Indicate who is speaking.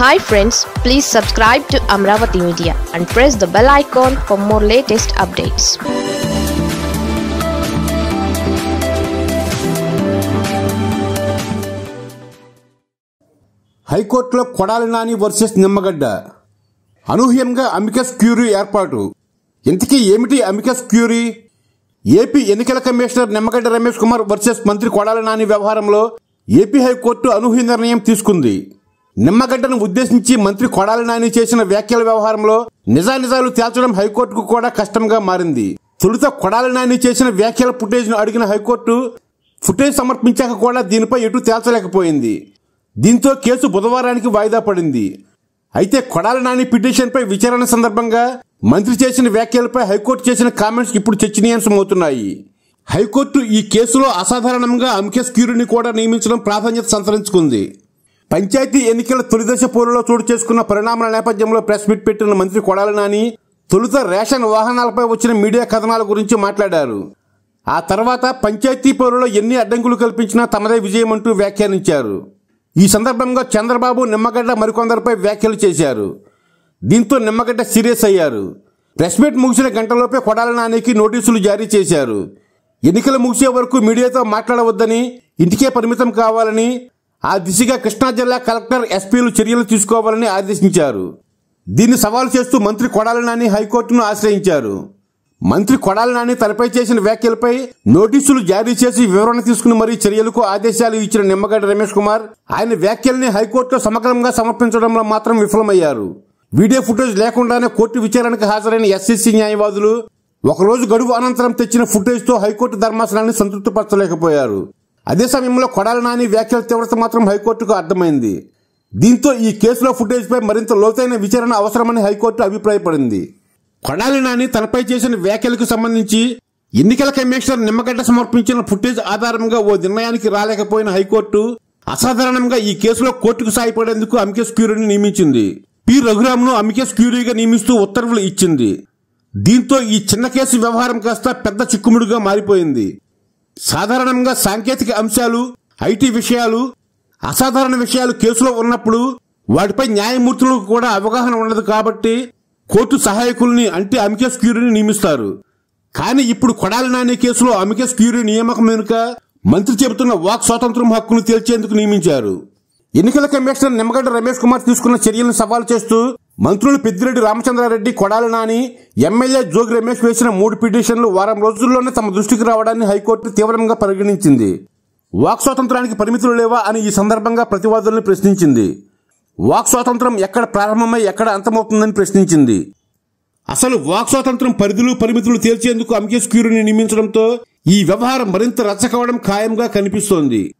Speaker 1: Hi friends please subscribe to Amaravati media and press the bell icon for more latest updates
Speaker 2: హైకోర్టులో Kodali Nani versus Nimmagadda. అనూహ్యంగా amicus Curie ఏర్పాటు. ఇంతకీ ఏమిటి amicus Curie? AP ఎన్నికల commissioner Nimmagadda Ramesh Kumar versus మంత్రి కొడాలి నాని వ్యవహారంలో ఏపీ హైకోర్టు అనూహ్య నిర్ణయం తీసుకుంది. నిమ్మగడ్డను ఉద్దేశించి మంత్రి కొడాలి నాని చేసిన వ్యాఖ్యల వ్యవహారంలో నిజానిజాలు తేల్చడం హైకోర్టుకు కూడా కష్టంగా మారింది. తొలుత కొడాలి నాని చేసిన వ్యాఖ్యల ఫుటేజ్ను అడిగిన హైకోర్టు ఫుటేజ్ సమర్పించాక కూడా దీనిపై ఎటు తేల్చలేకపోయింది. దీంతో కేసు బుధవారానికి వాయిదా పడింది. అయితే కొడాలి నాని పిటిషన్పై విచారణ సందర్భంగా మంత్రి చేసిన వ్యాఖ్యలపై హైకోర్టు చేసిన కామెంట్స్ ఇప్పుడు చర్చనీయాంశమవుతున్నాయి. హైకోర్టు ఈ కేసులో అసాధారణంగా అంకెస్ క్యూరీని కూడా నియమించడం ప్రాధాన్యత సంతరించుకుంది. పంచాయతీ ఎన్నికల తొలిదశ పోరులో చోటు చేసుకున్న పరిణామాల నేపథ్యంలో ప్రెస్ మీట్ పెట్టిన మంత్రి కొడాలి నాని తొలుత రేషన్ వాహనాలపై వచ్చిన మీడియా కథనాల గురించి మాట్లాడారు. ఆ తర్వాత పంచాయతీ పోరులో ఎన్ని అడ్డంకులు కల్పించినా తమదే విజయం అంటూ వ్యాఖ్యానించారు. ఈ సందర్భంగా చంద్రబాబు నిమ్మగడ్డ మరికొందరిపై వ్యాఖ్యలు చేశారు. దీంతో నిమ్మగడ్డ సీరియస్ అయ్యారు. ప్రెస్ మీట్ ముగిసిన గంటలోపే కొడాల నానికి నోటీసులు జారీ చేశారు. ఎన్నికలు ముగిసే వరకు మీడియాతో మాట్లాడవద్దని ఇంటికే పరిమితం కావాలని ఆ దిశగా కృష్ణా జిల్లా కలెక్టర్ ఎస్పీలు చర్యలు తీసుకోవాలని ఆదేశించారు. దీన్ని సవాల్ చేస్తూ మంత్రి కొడాలి నాని హైకోర్టును ఆశ్రయించారు. మంత్రి కొడాలి నాని తనపై చేసిన వ్యాఖ్యలపై నోటీసులు జారీ చేసి వివరణ తీసుకుని మరీ చర్యలకు ఆదేశాలు ఇచ్చిన నిమ్మగడ్డ రమేష్ కుమార్ ఆయన వ్యాఖ్యల్ని హైకోర్టులో సమగ్రంగా సమర్పించడంలో మాత్రం విఫలమయ్యారు. వీడియో ఫుటేజ్ లేకుండానే కోర్టు విచారణకు హాజరైన ఎస్ఎస్సీ న్యాయవాదులు ఒకరోజు గడువు అనంతరం తెచ్చిన ఫుటేజ్తో హైకోర్టు ధర్మాసనాన్ని సంతృప్తిపరచలేకపోయారు. అదే సమయంలో కొడాల నాని వ్యాఖ్యల తీవ్రత మాత్రం హైకోర్టుకు అర్థమైంది. దీంతో ఈ కేసులో ఫుటేజ్పై మరింత లోతైన విచారణ అవసరమని హైకోర్టు అభిప్రాయపడింది. కొడాలి నాని తనపై చేసిన వ్యాఖ్యలకు సంబంధించి ఎన్నికల కమిషనర్ నిమ్మగడ్డ సమర్పించిన ఫుటేజ్ ఆధారంగా ఓ నిర్ణయానికి రాలేకపోయిన హైకోర్టు అసాధారణంగా ఈ కేసులో కోర్టుకు సాయపడేందుకు అమికేస్ క్యూరీని నియమించింది. పి. రఘురామ్ను అమికేస్ క్యూరీగా నియమిస్తూ ఉత్తర్వులు ఇచ్చింది. దీంతో ఈ చిన్న కేసు వ్యవహారం కాస్త పెద్ద చిక్కుముడిగా మారిపోయింది. సాధారణంగా సాంకేతిక అంశాలు ఐటీ విషయాలు అసాధారణ విషయాలు కేసులో ఉన్నప్పుడు వాటిపై న్యాయమూర్తులకు కూడా అవగాహన ఉండదు కాబట్టి కోర్టు సహాయకుల్ని అంటే అమికేస్ క్యూరీని నియమిస్తారు. కానీ ఇప్పుడు కొడాలి నాని కేసులో అమికేస్ క్యూరీ నియామకం వెనుక మంత్రి చెబుతున్న వాక్ స్వాతంత్రం హక్కును తేల్చేందుకు నియమించారు. ఎన్నికల కమిషనర్ నిమ్మగడ్డ రమేష్ కుమార్ తీసుకున్న చర్యలను సవాల్ చేస్తూ మంత్రులు పెద్దిరెడ్డి రామచంద్రారెడ్డి కొడాలి నాని ఎమ్మెల్యే జోగి రమేష్ వేసిన మూడు పిటిషన్లు వారం రోజుల్లోనే తమ దృష్టికి రావడాన్ని హైకోర్టు తీవ్రంగా పరిగణించింది. వాక్ స్వాతంత్రానికి పరిమితులు లేవా అని ఈ సందర్భంగా ప్రతివాదుల్ని ప్రశ్నించింది. వాక్ స్వాతంత్రం ఎక్కడ ప్రారంభమై ఎక్కడ అంతమవుతుందని ప్రశ్నించింది. అసలు వాక్ స్వాతంత్రం పరిధులు పరిమితులు తేల్చేందుకు అంకేష్ క్యూరుని నియమించడంతో ఈ వ్యవహారం మరింత రచ్చకవడం ఖాయంగా కనిపిస్తోంది.